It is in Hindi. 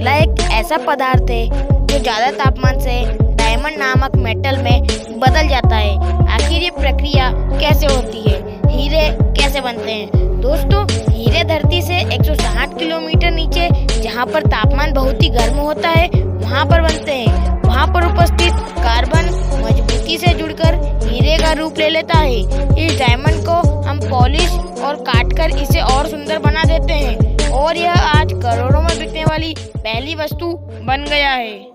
कोयला एक ऐसा पदार्थ है जो ज़्यादा तापमान से डायमंड नामक मेटल में बदल जाता है। आखिर ये प्रक्रिया कैसे होती है? हीरे कैसे बनते हैं? दोस्तों, हीरे धरती से 160 किलोमीटर नीचे, जहाँ पर तापमान बहुत ही गर्म होता है, वहाँ पर बनते हैं। वहाँ पर उपस्थित कार्बन मजबूती से जुड़कर हीरे का रूप ले लेता है। इस डायमंड को हम पॉलिश और काटकर इसे और सुंदर बना देते हैं। और यह आज करोड़ों वाली पहली वस्तु बन गया है।